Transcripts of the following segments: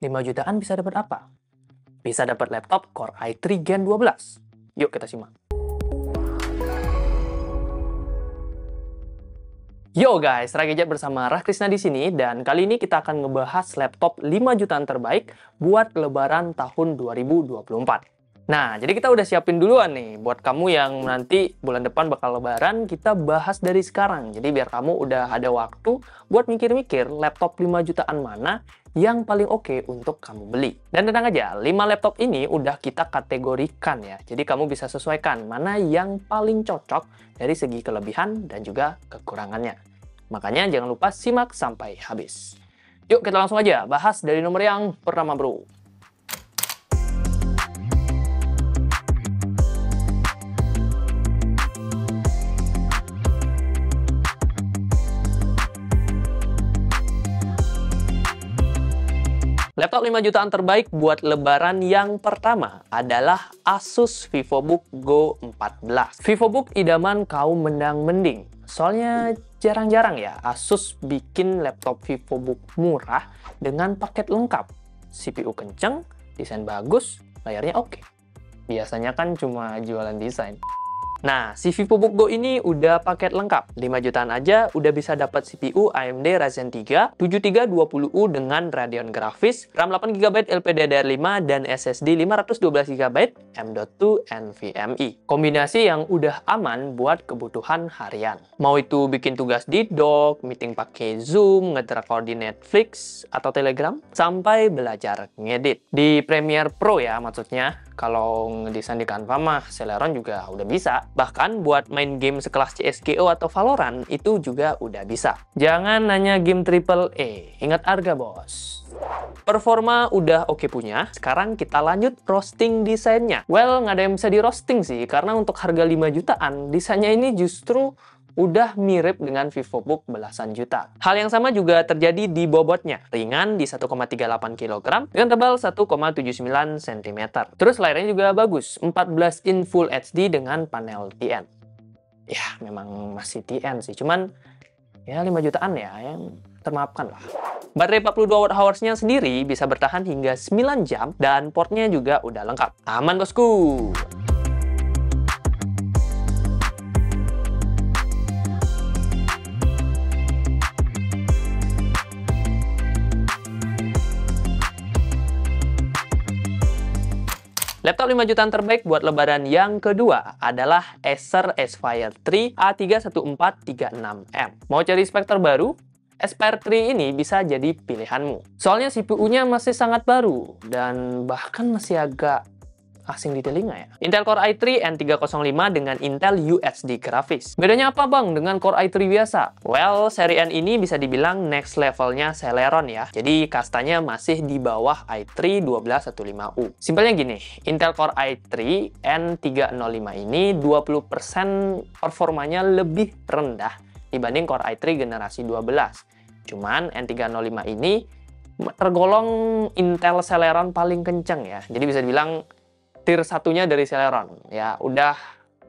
5 jutaan bisa dapat apa? Bisa dapat laptop Core i3 Gen 12. Yuk kita simak. Yo guys, Ragejet bersama Rahkrisna di sini dan kali ini kita akan ngebahas laptop 5 jutaan terbaik buat lebaran tahun 2024. Nah, jadi kita udah siapin duluan nih buat kamu yang nanti bulan depan bakal lebaran, kita bahas dari sekarang. Jadi biar kamu udah ada waktu buat mikir-mikir laptop 5 jutaan mana yang paling oke okay untuk kamu beli. Dan tenang aja, 5 laptop ini udah kita kategorikan ya. Jadi kamu bisa sesuaikan mana yang paling cocok dari segi kelebihan dan juga kekurangannya. Makanya jangan lupa simak sampai habis. Yuk kita langsung aja bahas dari nomor yang pertama bro. Laptop 5 jutaan terbaik buat lebaran yang pertama adalah Asus VivoBook Go 14. VivoBook idaman kaum mendang-mending. Soalnya jarang-jarang ya Asus bikin laptop VivoBook murah dengan paket lengkap. CPU kenceng, desain bagus, layarnya oke. Biasanya kan cuma jualan desain. Nah, si VivoBook Go ini udah paket lengkap. 5 jutaan aja udah bisa dapat CPU AMD Ryzen 3 7320U dengan Radeon grafis, RAM 8GB LPDDR5 dan SSD 512GB M.2 NVMe. Kombinasi yang udah aman buat kebutuhan harian. Mau itu bikin tugas di dock, meeting pakai Zoom, ngetrack di Netflix atau Telegram, sampai belajar ngedit. Di Premiere Pro ya maksudnya, kalau ngedesain di Canva mah Celeron juga udah bisa. Bahkan buat main game sekelas CSGO atau Valorant itu juga udah bisa. Jangan nanya game triple E, ingat harga bos. Performa udah oke okay punya, sekarang kita lanjut roasting desainnya. Well, nggak ada yang bisa di roasting sih, karena untuk harga 5 jutaan, desainnya ini justru udah mirip dengan VivoBook belasan juta. Hal yang sama juga terjadi di bobotnya, ringan di 1,38 kg dengan tebal 1,79 cm. Terus layarnya juga bagus, 14 in Full HD dengan panel TN. Ya, memang masih TN sih, cuman ya 5 jutaan ya, yang termaafkan lah. Baterai 42 Wh-nya sendiri bisa bertahan hingga 9 jam dan portnya juga udah lengkap. Aman bosku! Laptop 5 jutaan terbaik buat lebaran yang kedua adalah Acer Aspire 3 A31436M. Mau cari spek terbaru? Aspire 3 ini bisa jadi pilihanmu. Soalnya CPU-nya masih sangat baru dan bahkan masih agak asing di telinga ya. Intel Core i3 N305 dengan Intel UHD grafis. Bedanya apa bang dengan Core i3 biasa? Well, seri N ini bisa dibilang next levelnya Celeron ya. Jadi kastanya masih di bawah i3 1215U. Simpelnya gini, Intel Core i3 N305 ini 20% performanya lebih rendah dibanding Core i3 generasi 12. Cuman N305 ini tergolong Intel Celeron paling kenceng ya. Jadi bisa dibilang tier satunya dari Celeron. Ya, udah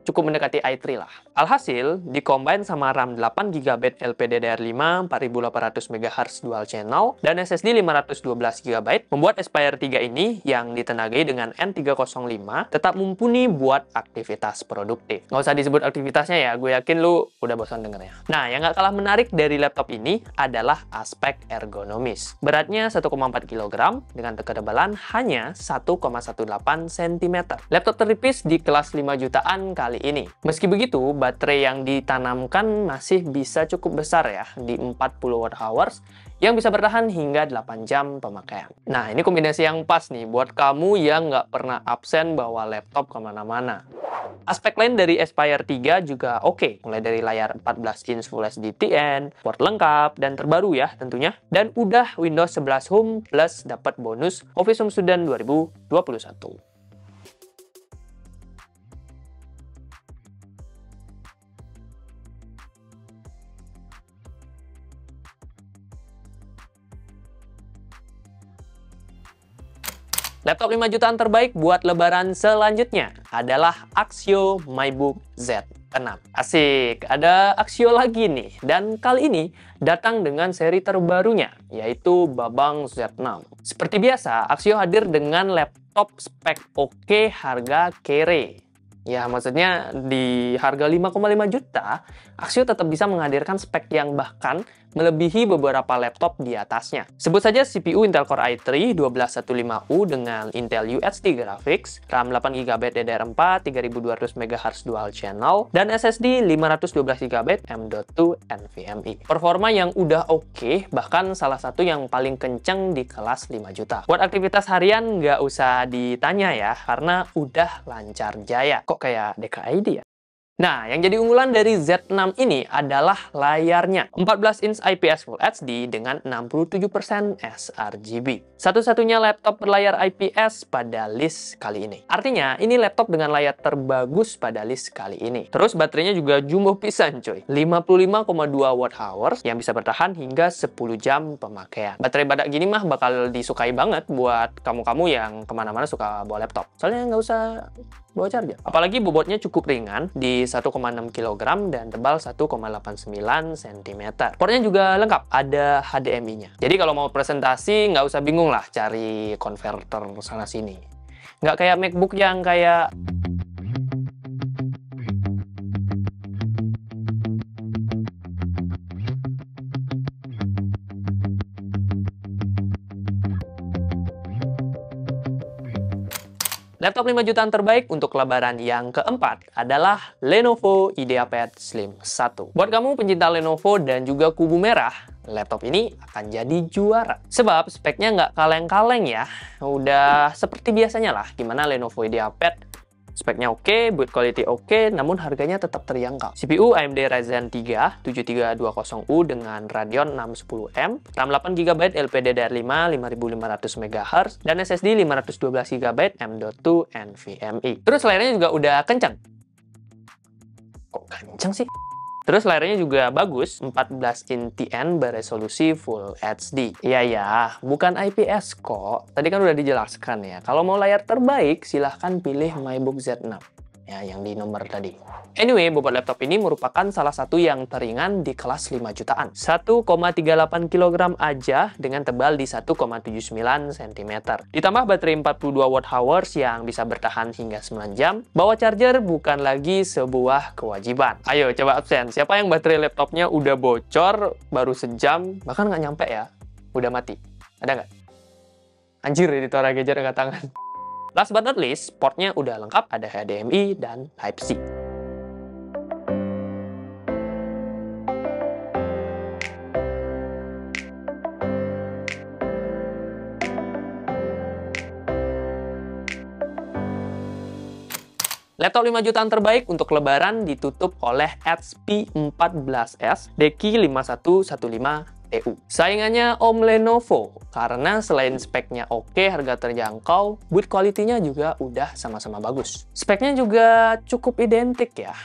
cukup mendekati i3 lah. Alhasil, dicombine sama RAM 8GB LPDDR5 4800 MHz dual channel dan SSD 512GB membuat Aspire 3 ini yang ditenagai dengan N305 tetap mumpuni buat aktivitas produktif. Nggak usah disebut aktivitasnya ya, gue yakin lu udah bosan dengernya. Nah, yang nggak kalah menarik dari laptop ini adalah aspek ergonomis. Beratnya 1,4 kg dengan ketebalan hanya 1,18 cm. Laptop terlipis di kelas 5 jutaan kali ini. Meski begitu, baterai yang ditanamkan masih bisa cukup besar ya, di 40 Wh yang bisa bertahan hingga 8 jam pemakaian. Nah, ini kombinasi yang pas nih buat kamu yang nggak pernah absen bawa laptop ke mana-mana. Aspek lain dari Aspire 3 juga oke, okay. mulai dari layar 14 inch Full HD TN, port lengkap, dan terbaru ya tentunya. Dan udah Windows 11 Home plus dapat bonus Office Home Student 2021. Laptop 5 jutaan terbaik buat lebaran selanjutnya adalah Axio MyBook Z. Asik, ada Axio lagi nih. Dan kali ini datang dengan seri terbarunya, yaitu Babang Z6. Seperti biasa, Axio hadir dengan laptop spek oke harga kere. Ya, maksudnya di harga 5,5 juta, Axio tetap bisa menghadirkan spek yang bahkan melebihi beberapa laptop di atasnya. Sebut saja CPU Intel Core i3 1215U dengan Intel UHD graphics, RAM 8GB DDR4, 3200 MHz dual channel, dan SSD 512GB M.2 NVMe. Performa yang udah oke, okay, bahkan salah satu yang paling kenceng di kelas 5 juta. Buat aktivitas harian nggak usah ditanya ya, karena udah lancar jaya. Kok kayak DKID ya? Nah, yang jadi unggulan dari Z6 ini adalah layarnya. 14 inch IPS Full HD dengan 67% sRGB. Satu-satunya laptop berlayar IPS pada list kali ini. Artinya, ini laptop dengan layar terbagus pada list kali ini. Terus baterainya juga jumbo pisan coy. 55,2 watt hours yang bisa bertahan hingga 10 jam pemakaian. Baterai badak gini mah bakal disukai banget buat kamu-kamu yang ke mana-mana suka bawa laptop. Soalnya nggak usah bawa charger. Apalagi bobotnya cukup ringan di 1,6 kg dan tebal 1,89 cm. Portnya juga lengkap, ada HDMI-nya. Jadi kalau mau presentasi nggak usah bingung lah cari konverter sana sini. Nggak kayak MacBook yang kayak Laptop 5 jutaan terbaik untuk lebaran yang keempat adalah Lenovo IdeaPad Slim 1. Buat kamu pencinta Lenovo dan juga kubu merah, laptop ini akan jadi juara. Sebab speknya nggak kaleng-kaleng ya. Udah seperti biasanya lah, gimana Lenovo IdeaPad Speknya oke, okay, build quality oke, okay, namun harganya tetap terjangkau. CPU AMD Ryzen 3 7320U dengan Radeon 610M, RAM 8GB LPDDR5 5500 MHz, dan SSD 512GB M.2 NVMe. Terus layarnya juga udah kencang. Kok kencang sih? Terus layarnya juga bagus, 14 in TN beresolusi Full HD. Iya ya, bukan IPS kok. Tadi kan udah dijelaskan ya. Kalau mau layar terbaik, silahkan pilih MyBook Z6 ya yang di nomor tadi. Anyway, bobot laptop ini merupakan salah satu yang teringan di kelas 5 jutaan. 1,38 kg aja dengan tebal di 1,79 cm. Ditambah baterai 42 watt hours yang bisa bertahan hingga 9 jam, bawa charger bukan lagi sebuah kewajiban. Ayo coba absen, siapa yang baterai laptopnya udah bocor baru sejam, bahkan nggak nyampe ya, udah mati. Ada nggak? Anjir, editor gadget angkat tangan. Last but not least, portnya udah lengkap, ada HDMI dan Type-C. Laptop 5 jutaan terbaik untuk lebaran ditutup oleh HP 14S Deki 5115 TU. Saingannya Om Lenovo, karena selain speknya oke, harga terjangkau, build quality-nya juga udah sama-sama bagus. Speknya juga cukup identik ya.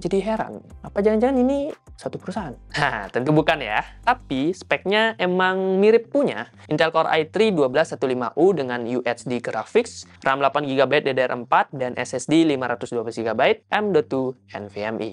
Jadi heran, apa jangan-jangan ini satu perusahaan? Nah, tentu bukan ya. Tapi speknya emang mirip punya. Intel Core i3 1215U dengan UHD graphics, RAM 8GB DDR4, dan SSD 512GB M.2 NVMe.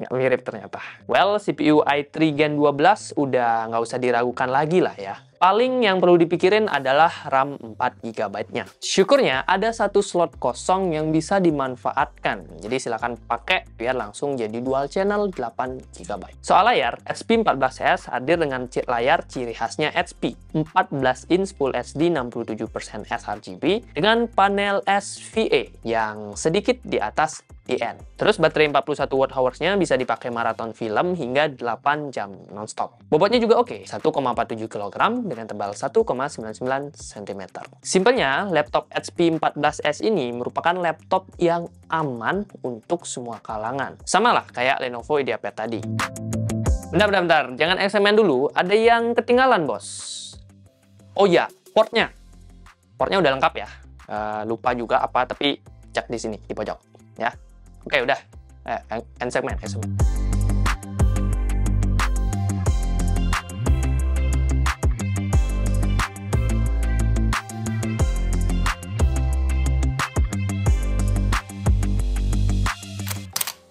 Nggak mirip ternyata. Well, CPU i3 Gen 12 udah nggak usah diragukan lagi lah ya. Paling yang perlu dipikirin adalah RAM 4 GB-nya. Syukurnya ada satu slot kosong yang bisa dimanfaatkan. Jadi silahkan pakai biar langsung jadi dual channel 8 GB. Soal layar, HP 14S hadir dengan layar ciri khasnya HP. 14 inch Full HD 67% sRGB dengan panel SVA yang sedikit di atas DN. Terus baterai 41 watt hours-nya bisa dipakai maraton film hingga 8 jam nonstop. Bobotnya juga oke, okay, 1,47 kg dengan tebal 1,99 cm. Simpelnya, laptop HP 14S ini merupakan laptop yang aman untuk semua kalangan. Sama lah kayak Lenovo IdeaPad tadi. Bentar, bentar, bentar. Jangan XMN dulu. Ada yang ketinggalan, bos. Oh ya, portnya. Portnya udah lengkap ya. Uh, lupa juga apa, tapi cek di sini, di pojok. Oke, udah. Eh, end segment, end segment.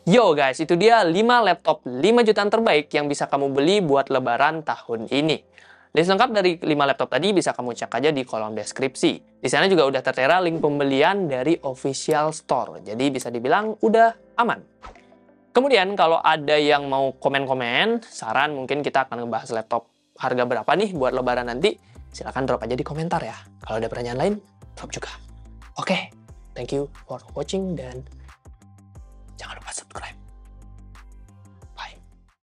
Yo guys, itu dia 5 laptop 5 jutaan terbaik yang bisa kamu beli buat lebaran tahun ini. List lengkap dari 5 laptop tadi bisa kamu cek aja di kolom deskripsi. Di sana juga udah tertera link pembelian dari official store. Jadi bisa dibilang udah aman. Kemudian kalau ada yang mau komen-komen, saran mungkin kita akan ngebahas laptop harga berapa nih buat lebaran nanti, silahkan drop aja di komentar ya. Kalau ada pertanyaan lain, drop juga. Oke, okay, thank you for watching dan